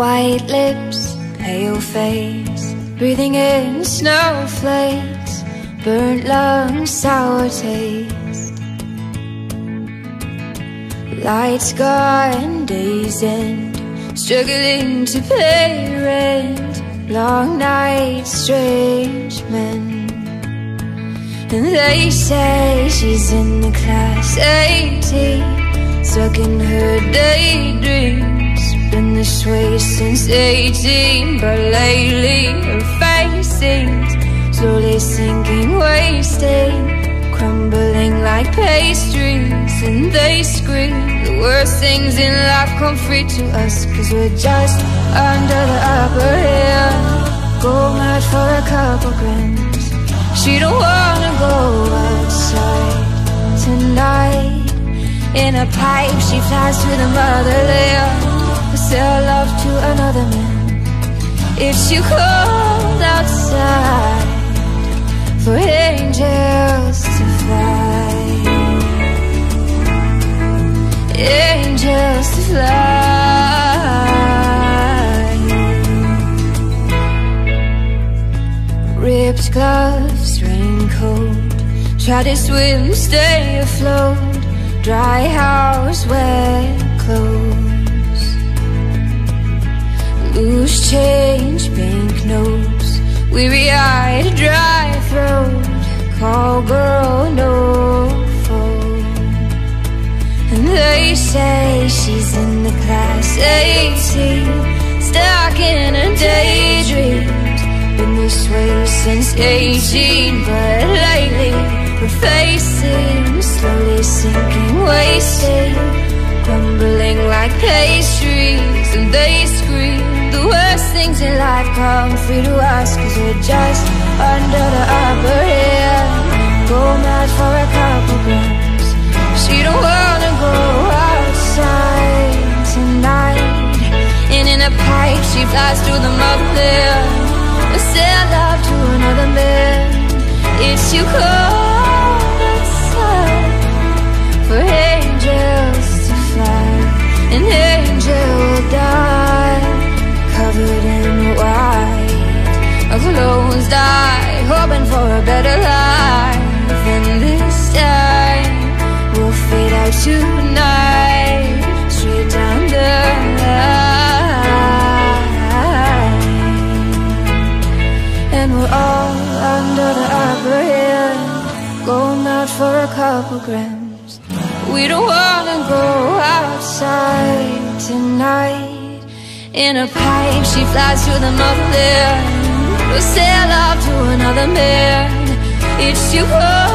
White lips, pale face Breathing in snowflakes Burnt lungs, sour taste. Lights gone, days end Struggling to pay rent. Long nights, strange men. And they say she's in the class 18 Stuck in her daydreams Been way since 18 But lately her face seems Slowly sinking, wasting Crumbling like pastries. And they scream The worst things in life come free to us Cause we're just under the upper hill Go mad for a couple grams She don't wanna go outside tonight. In a pipe she flies to the motherland Sell love to another man. It's you cold outside For angels to fly. Angels to fly. Ripped gloves, raincoat Try to swim, stay afloat. Dry house, wet clothes Loose change, banknotes Weary-eyed, dry throat. Call girl, no phone. And they say she's in the class 18 Stuck in her daydreams. Been this way since 18 But lately her face seems Slowly sinking, wasting Crumbling like pastries. And they scream worst things in life come free to us Cause we're just under the upper hand Go mad for a couple grams. She don't wanna go outside tonight. And in a pipe she flies to the motherland Sell love to another man. It's too cold out for a couple grams. We don't wanna go outside tonight. In a pipe she flies to the motherland We'll sail off to another man. It's too oh. cold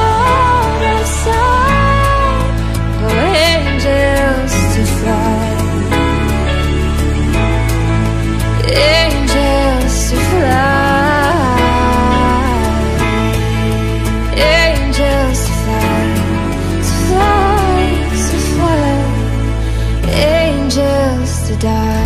to die